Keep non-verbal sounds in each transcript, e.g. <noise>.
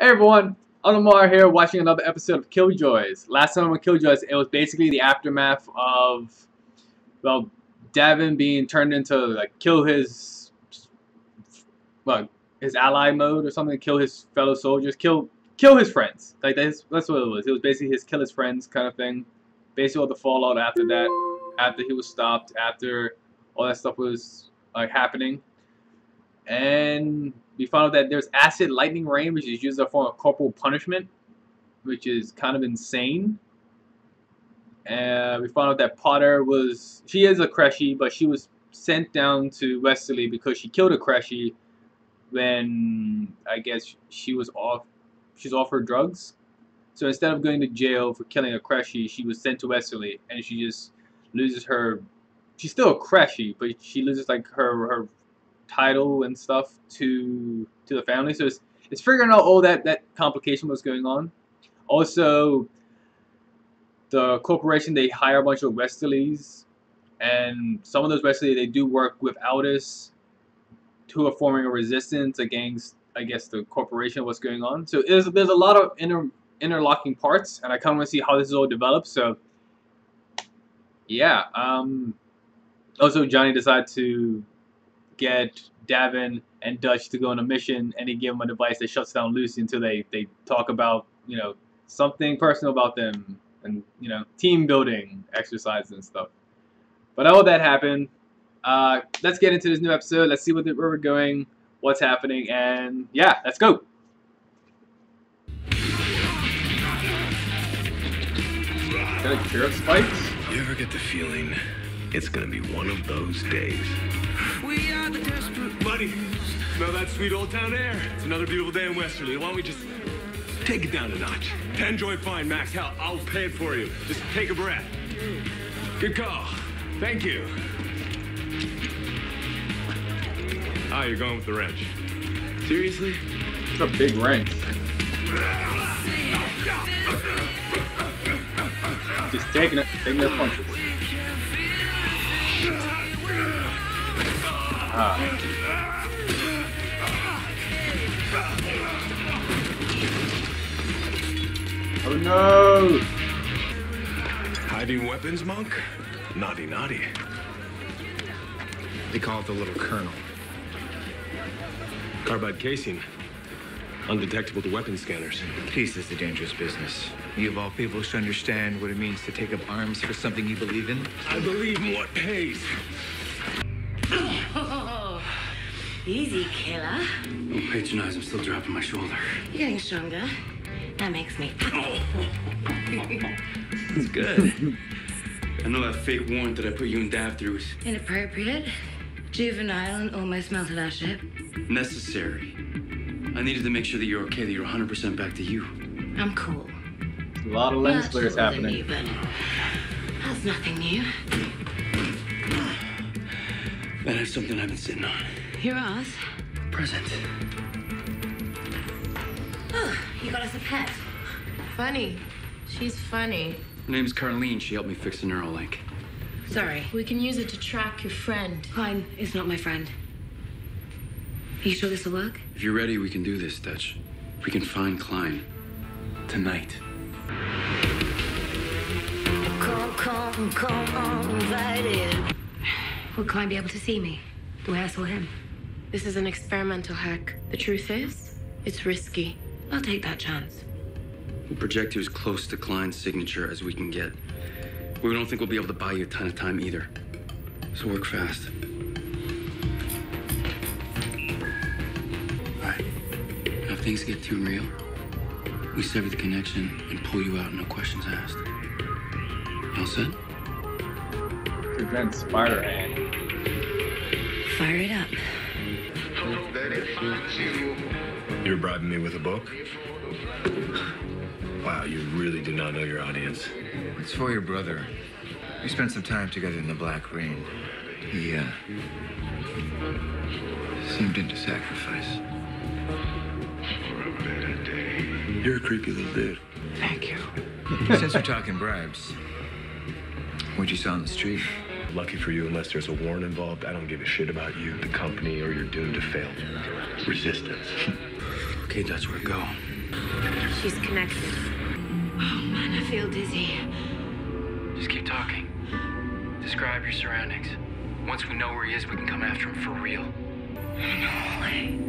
Hey everyone, Lamar here watching another episode of Killjoys. Last time on Killjoys, it was basically the aftermath of, well, Davin being turned into, like, kill his, well, his ally mode or something, kill his fellow soldiers, kill kill his friends. Like, that's, that's what it was. It was basically his kill his friends kind of thing. Basically all the fallout after that, after he was stopped, after all that stuff was, like, happening. And we found out that there's acid lightning rain, which is used as a form of corporal punishment, which is kind of insane. And we found out that Pawter was, she is a Qreshi, but she was sent down to Westerly because she killed a Qreshi when, I guess, she was off, she's off her drugs. So instead of going to jail for killing a Qreshi, she was sent to Westerly, and she just loses her, she's still a Qreshi, but she loses, like, her, her title and stuff to to the family. So it's it's figuring out all that that complication was going on. Also, the corporation they hire a bunch of Westerlies, and some of those Westerlies they do work with Aldis, who are forming a resistance against I guess the corporation. What's going on? So there's there's a lot of inter interlocking parts, and I kind of want to see how this is all developed. So yeah. Um, also, Johnny decided to get Davin and Dutch to go on a mission, and he give them a device that shuts down Lucy until they they talk about you know something personal about them and you know team building exercises and stuff. But all that happened. Uh, let's get into this new episode. Let's see what the, where we're going, what's happening, and yeah, let's go. Got a carrot spikes? You ever get the feeling it's gonna be one of those days? We are the desperate Buddy, smell that sweet old town air. It's another beautiful day in Westerly. Why don't we just take it down a notch? Enjoy fine, Max. Hell, I'll pay it for you. Just take a breath. Good call. Thank you. Ah, you're going with the wrench. Seriously? It's a big wrench. Just taking it, taking their punches. Ah. Oh no! Hiding weapons, monk? Naughty, naughty. They call it the Little Colonel. Carbide casing. Undetectable to weapon scanners. Peace is a dangerous business. You of all people should understand what it means to take up arms for something you believe in. I believe in what pays. Oh, easy, killer. Don't patronize, I'm still dropping my shoulder. You're getting stronger. That makes me. It's oh. good. I know that fake warrant that I put you and Dav through is Inappropriate, juvenile, and almost melted our ship. necessary. I needed to make sure that you're okay, that you're 100% back to you. I'm cool. A lot of lens Much flares older than happening. you, but that's nothing new. That is something I've been sitting on. You're ours. Present. Oh, you got us a pet. Funny. She's funny. Her name's Carlene. She helped me fix the Neuralink. Sorry. We can use it to track your friend. Khlyen is not my friend. Are you sure this will work? If you're ready, we can do this, Dutch. We can find Khlyen. Tonight. Come, come, come on, invited. Will Khlyen be able to see me the way I saw him? This is an experimental hack. The truth is, it's risky. I'll take that chance. We'll project you as close to Khlyen's signature as we can get. We don't think we'll be able to buy you a ton of time either. So work fast. Alright. Now, if things get too real, we sever the connection and pull you out, no questions asked. You all set? Prevent spider hand. Fire it up. You're bribing me with a book? Wow, you really do not know your audience. It's for your brother. We spent some time together in the Black Rain. He, uh, seemed into sacrifice. You're a creepy little dude. Thank you. Since we're talking bribes, what'd you saw on the street? Lucky for you, unless there's a warrant involved, I don't give a shit about you, the company, or you're doomed to fail. Resistance. <laughs> Okay, Dutch, where to go? She's connected. Oh man, I feel dizzy. Just keep talking. Describe your surroundings. Once we know where he is, we can come after him for real. No way.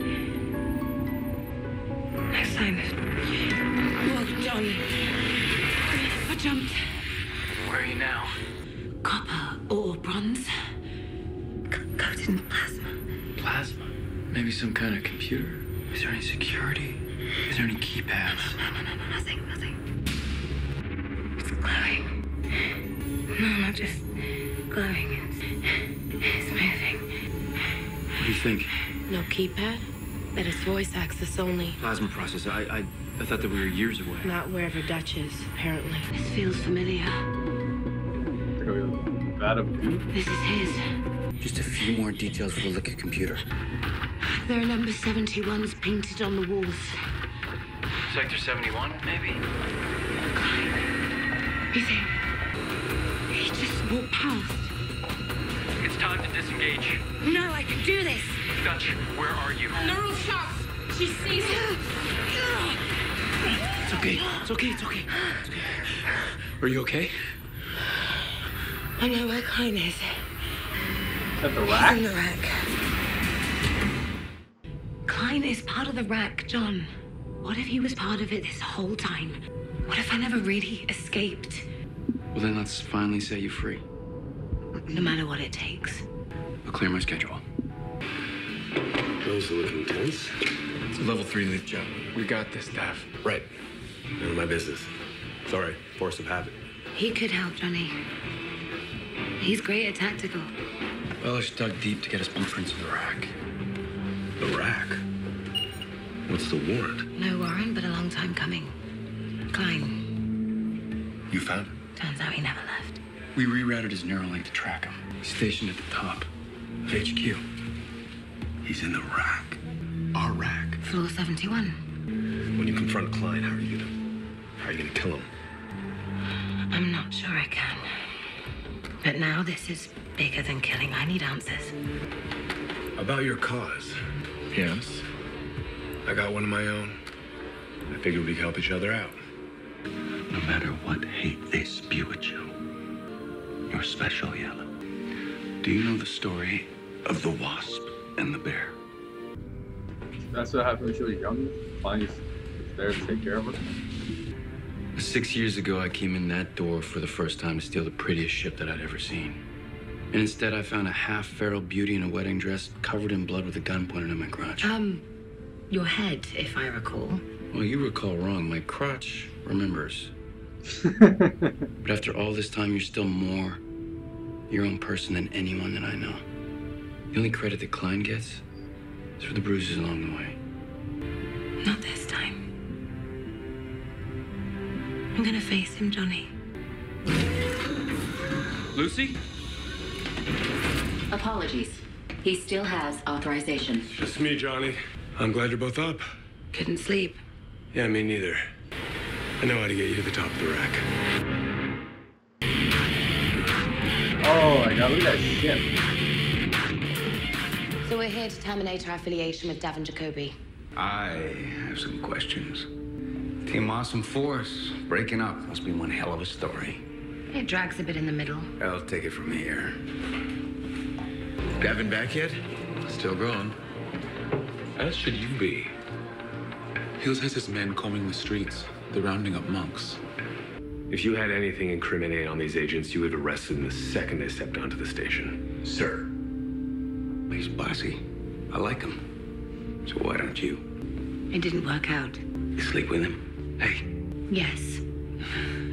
Next time. Whoa, John. I jumped. Where are you now? Copper or bronze. C- coated in plasma. Plasma. Maybe some kind of computer. Is there any security? Is there any keypads? No, no, no, no, nothing, nothing. It's glowing. No, I'm not just glowing. It's, it's moving. What do you think? No keypad? That is voice access only. Plasma processor. I, I, I thought that we were years away. Not wherever Dutch is, apparently. This feels familiar. That of This is his. Just a few more details for the liquor computer. There are number 71s painted on the walls. Sector 71, maybe? He's in. He just walked past. It's time to disengage. No, I can do this. Dutch, where are you? Neural shocks! She sees it! It's okay. It's okay. It's okay. It's okay. Are you okay? I know where Khlyen is. At the He's rack? in the rack. Khlyen is part of the rack, John. What if he was part of it this whole time? What if I never really escaped? Well, then let's finally set you free. No matter what it takes. I'll clear my schedule. Those are looking tense. It's a level three leaf job. We got this, Dav. Right. None of my business. Sorry, force of habit. He could help, Johnny. He's great at tactical. Well, Bellus dug deep to get us blueprints of the rack. The rack. What's the warrant? No warrant, but a long time coming. Khlyen. You found him? Turns out he never left. We rerouted his Neuralink to track him. He's stationed at the top of HQ. He's in the rack. Our rack. Floor 71. When you confront Khlyen, how are you gonna how are you gonna kill him? I'm not sure I can. But now this is bigger than killing. I need answers. About your cause. Yes. I got one of my own. I figured we could help each other out. No matter what hate they spew at you, you're special, Yellow. Do you know the story of the wasp and the bear? That's what happened when she was younger. Khlyen is there to take care of her. Six years ago, I came in that door for the first time to steal the prettiest ship that I'd ever seen. And instead, I found a half feral beauty in a wedding dress covered in blood with a gun pointed at my crotch. Um, your head, if I recall. Well, you recall wrong. My crotch remembers. <laughs> But after all this time, you're still more your own person than anyone that I know. The only credit that Khlyen gets is for the bruises along the way. Not this time. I'm gonna face him, Johnny. Lucy? Apologies. He still has authorization. Just me, Johnny. I'm glad you're both up. Couldn't sleep. Yeah, me neither. I know how to get you to the top of the rack. Oh my god, look at that ship. So we're here to terminate our affiliation with Davin Jacoby. I have some questions. Team Awesome Force breaking up must be one hell of a story. It drags a bit in the middle. I'll take it from here. Gavin back yet? Still growing. As should you be. Hills has his men combing the streets. They're rounding up monks. If you had anything incriminating on these agents, you would have arrested them the second they stepped onto the station. Sir. He's bossy. I like him. So why don't you? It didn't work out. You sleep with him? Hey, Yes.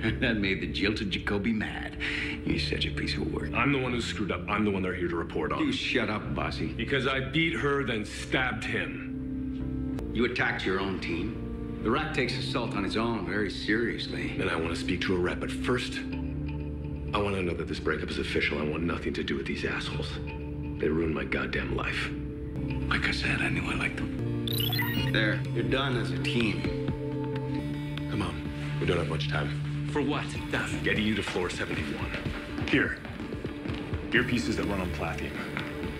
<laughs> that made the jilted Jacoby mad. He's such a piece of work. I'm the one who screwed up. I'm the one they're here to report on. You shut up, bossy. Because I beat her, then stabbed him. You attacked your own team. The rat takes assault on his own very seriously. Then I want to speak to a rat, but first, I want to know that this breakup is official. I want nothing to do with these assholes. They ruined my goddamn life. Like I said, I knew I liked them. There, you're done as a team. Come on, we don't have much time. For what? Getting you to floor 71. Here. Earpieces that run on platinum.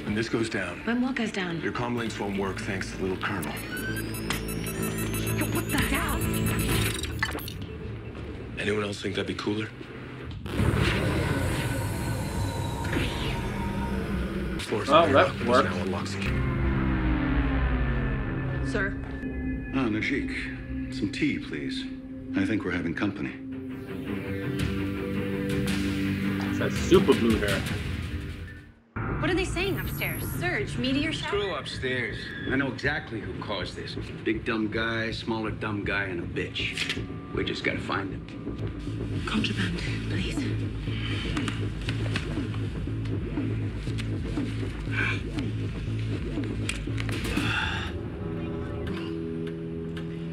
When this goes down, When what goes down? your comm links won't work thanks to the little colonel. What the hell? Anyone else think that'd be cooler? Floor's Well, that Iraq, but worked. now unlocks the key. Sir, Ah, Najik. Some tea, please. I think we're having company. It's that super blue hair. What are they saying upstairs? Surge, meteor shower? Screw upstairs. I know exactly who caused this. Big dumb guy, smaller dumb guy, and a bitch. We just gotta find him. Contraband, please.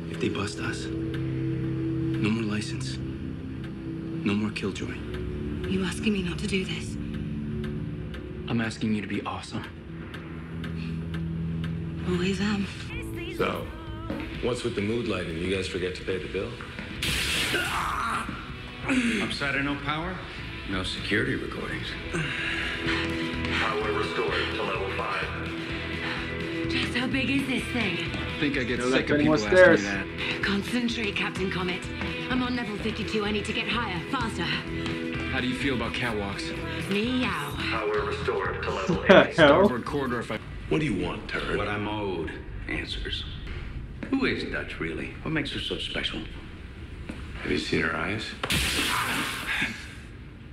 If they bust us, no more license. No more killjoy. You asking me not to do this? I'm asking you to be awesome. Always am. So, what's with the mood lighting? You guys forget to pay the bill? Upside of no power, no security recordings. Power restored to level 5. Just how big is this thing? I think I get No, sick like of any more people asking me stairs. that. Concentrate, Captain Comet. I'm on level 52. I need to get higher, faster. How do you feel about catwalks? Meow. Power restored to level <laughs> 8. Starboard quarter if I... What do you want, Turd? What I'm owed answers. Who is Dutch, really? What makes her so special? Have you seen her eyes? <sighs>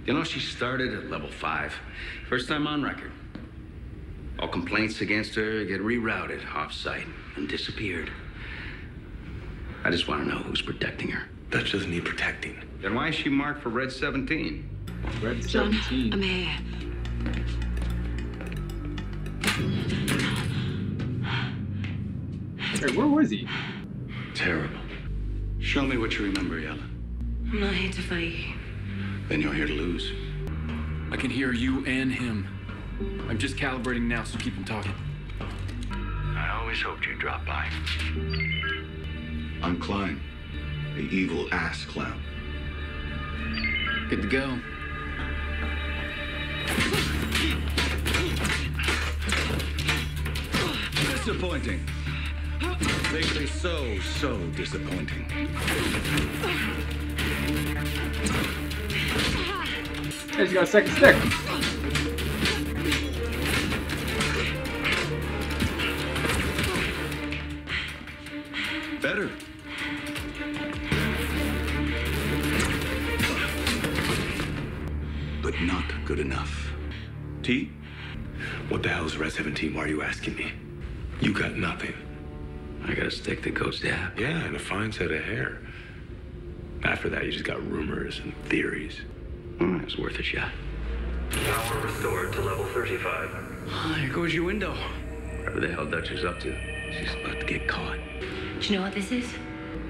You know, she started at level five. First time on record. All complaints against her get rerouted off site and disappeared. I just want to know who's protecting her. Dutch doesn't need protecting. Then why is she marked for Red 17? Red John, 17. I'm here. Hey, where was he? Terrible. Show me what you remember, Yella. I'm not here to fight. You. Then you're here to lose. I can hear you and him. I'm just calibrating now, so keep him talking. I always hoped you'd drop by. I'm Khlyen, the evil ass clown. Good to go. Disappointing. Basically, so, so disappointing. Hey, she got a second stick. Better. 17? What the hell's Red 17? Why are you asking me? You got nothing. I got a stick that goes down. Yeah, and a fine set of hair. After that, you just got rumors and theories. Mm, it was worth a shot. Power restored to level 35. Ah, here goes your window. Whatever the hell Dutch is up to, she's about to get caught. Do you know what this is?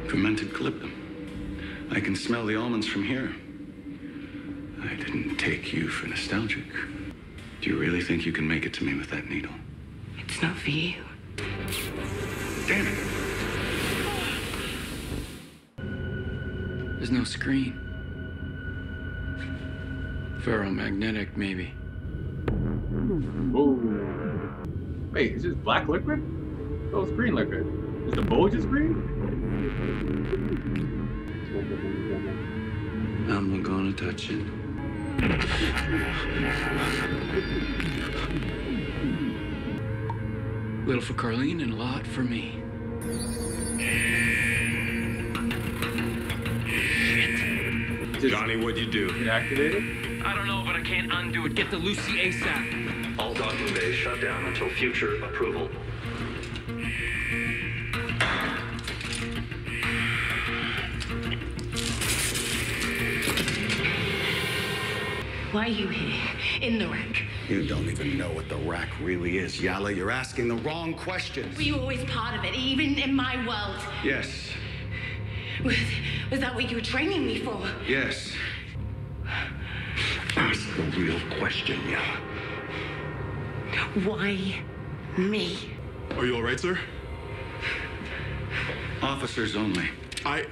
Fermented calyptum. I can smell the almonds from here. I didn't take you for nostalgic. Do you really think you can make it to me with that needle? It's not for you. Damn it! There's no screen. Ferromagnetic, maybe. Whoa. Wait, is this black liquid? Oh, it's green liquid. Is the bowl just green? I'm not gonna touch it. Little for Carlene and a lot for me. Johnny, what'd you do? Inactivated? I don't know, but I can't undo it. Get the Lucy ASAP. All docking bays shut down until future approval. Why are you here? In the rack? You don't even know what the rack really is, Yala. You're asking the wrong questions. Were you always part of it, even in my world? Yes, Was, was that what you were training me for? yes. Ask the real question, Yala. Why me? Are you all right, sir? Officers only. I.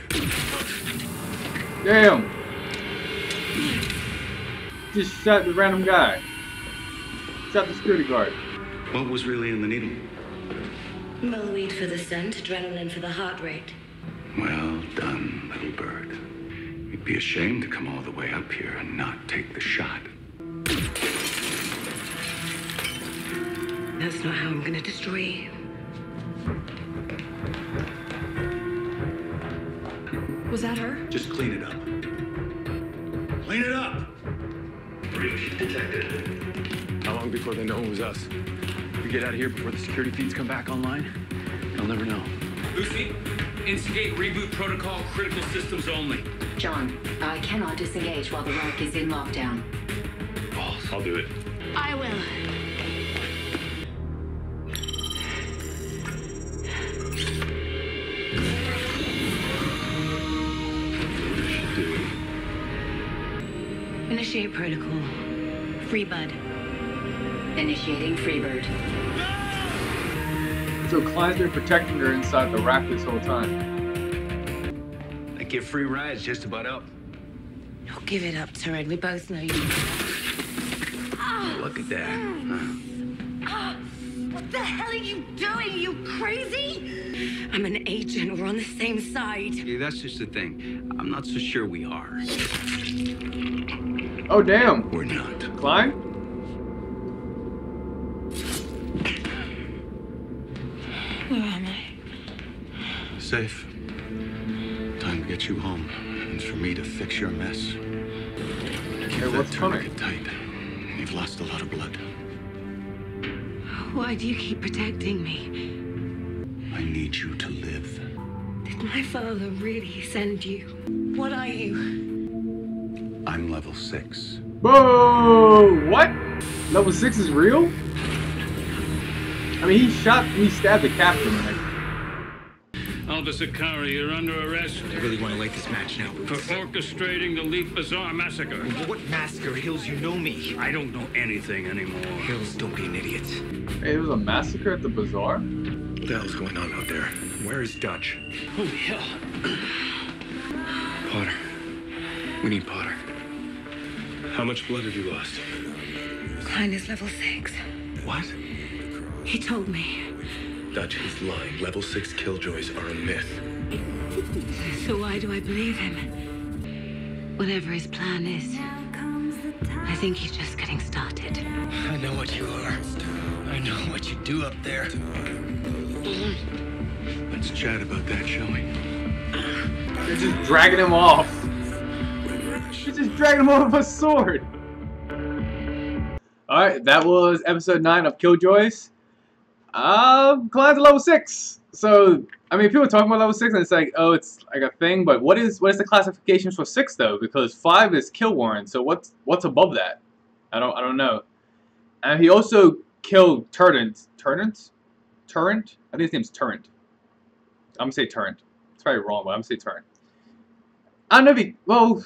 Damn! Just shot the random guy. Shot the security guard. What was really in the needle? Millweed for the scent, adrenaline for the heart rate. Well done, little bird. We'd be ashamed to come all the way up here and not take the shot. That's not how I'm gonna destroy you. Was that her? Just clean it up. Clean it up! Breach detected. How long before they know it was us? We get out of here before the security feeds come back online? They'll never know. Lucy, instigate reboot protocol critical systems only. John, I cannot disengage while the rack is in lockdown. Balls. I'll do it. Initiate protocol. Free Bud. Initiating Freebird. So Khlyen's been protecting her inside the rack this whole time. I get free rides just about up. Oh, give it up, Turret. We both know you. Look at that. What the hell are you doing? You crazy? I'm an agent. We're on the same side. Yeah, that's just the thing. I'm not so sure we are. Oh damn, We're not. Khlyen? Where am I? Safe. Time to get you home. And for me to fix your mess. Keep Hey, that what's coming? tourniquet tight. You've lost a lot of blood. Why do you keep protecting me? I need you to live. Did my father really send you? What are you? I'm level six. Whoa! What? Level six is real? I mean, he shot, he stabbed the captain. Like, Officer Kari, you're under arrest I really want to light this match now. for orchestrating the Leaf Bazaar massacre. What massacre? Hills, you know me. I don't know anything anymore. Hills, don't be an idiot. hey, it was a massacre at the bazaar. What the hell's going on out there? Where is Dutch? Holy hell. Pawter. We need Pawter. How much blood have you lost? Khlyen is level six. What? He told me. Dutch is lying. Level 6 killjoys are a myth. So why do I believe him? Whatever his plan is, I think he's just getting started. I know what you are. I know what you do up there. Let's chat about that, shall we? They're just dragging him off. They're just dragging him off with a sword. Alright, that was episode 9 of Killjoys. Um, Khlyen's a level 6. So, I mean, people talk about level 6 and it's like, oh, it's like a thing, but what is what is the classifications for 6 though? Because 5 is kill warrant, so what's what's above that? I don't I don't know. And he also killed Turrent. Turrent? Turrent? I think his name's Turrent. I'm gonna say Turrent. It's probably wrong, but I'm gonna say Turrent. I don't know if he. Well,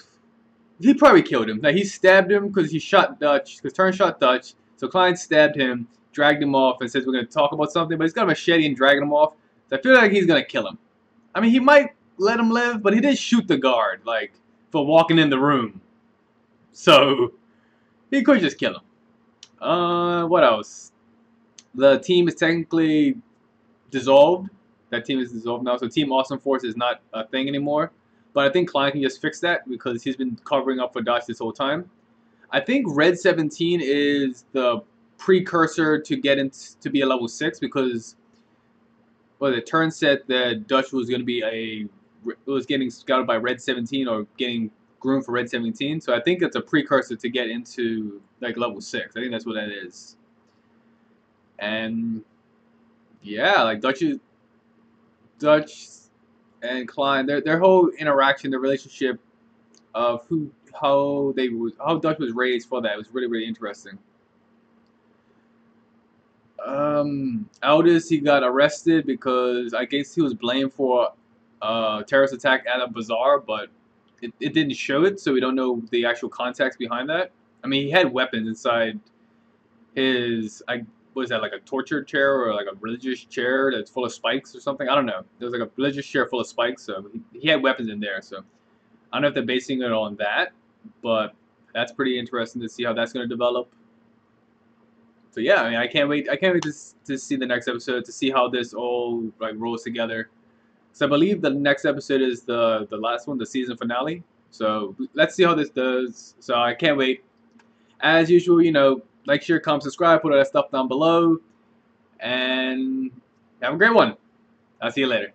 he probably killed him. Like he stabbed him because he shot Dutch. Because Turn shot Dutch. So Khlyen stabbed him, dragged him off, and says we're gonna talk about something. But he's got a machete and dragging him off. So I feel like he's gonna kill him. I mean, he might let him live, but he did shoot the guard, like for walking in the room. So <laughs> he could just kill him. Uh, what else? The team is technically dissolved. That team is dissolved now, so Team Awesome Force is not a thing anymore. But I think Khlyen can just fix that because he's been covering up for Dutch this whole time. I think Red 17 is the precursor to get into to be a level six because well, the turn said that Dutch was going to be a was getting scouted by Red 17 or getting groomed for Red 17. So I think it's a precursor to get into like level six. I think that's what that is. And yeah, like Dutch Dutch and Khlyen, their their whole interaction, their relationship of who how they was how Dutch was raised for that was really really interesting. Um, Aldous he got arrested because I guess he was blamed for a terrorist attack at a bazaar, but it, it didn't show it, so we don't know the actual context behind that. I mean, he had weapons inside his I was that like a torture chair or like a religious chair that's full of spikes or something? I don't know. There was like a religious chair full of spikes, so he, he had weapons in there. So I don't know if they're basing it on that, but that's pretty interesting to see how that's going to develop. So yeah, I mean, I can't wait. I can't wait to, to see the next episode to see how this all like rolls together. So I believe the next episode is the the last one, the season finale. So let's see how this does. So I can't wait. As usual, you know, like, share, comment, subscribe, put all that stuff down below. And have a great one. I'll see you later.